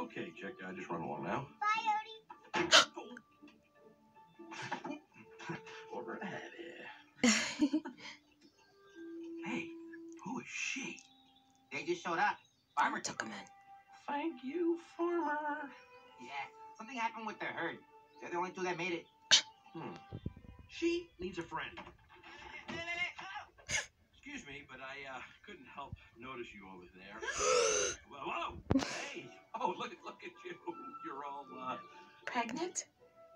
Okay, check. I just run along now. Bye, Over ahead. hey, who is she? They just showed up. Farmer took him in. Thank you, farmer. Yeah, something happened with the herd. They're the only two that made it. Hmm. She needs a friend. Excuse me, but I uh, couldn't help notice you over there. Whoa, whoa! Pregnant?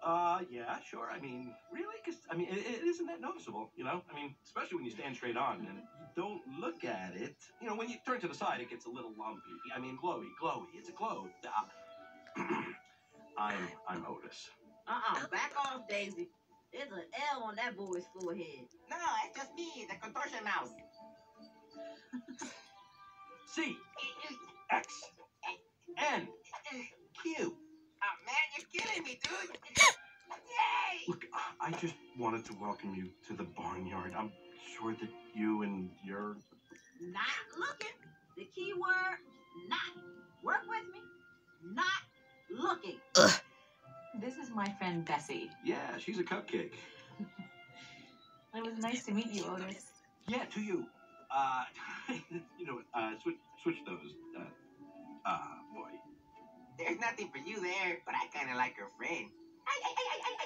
uh, yeah, sure. I mean, really? Because, I mean, it, it isn't that noticeable, you know? I mean, especially when you stand straight on and you don't look at it. You know, when you turn to the side, it gets a little lumpy. I mean, glowy, glowy. It's a glow. Uh, I'm, I'm Otis. Uh-uh, back off, Daisy. There's an L on that boy's forehead. No, it's just me, the contortion mouse. C, X, N, Look, I just wanted to welcome you to the barnyard. I'm sure that you and your. Not looking. The key word, not. Work with me. Not looking. This is my friend Bessy. Yeah, she's a cupcake. It was nice to meet you, Otis. Yeah, to you. Uh, you know, uh, switch, switch those. There's nothing for you there, but I kind of like her friend. Ay, ay, ay.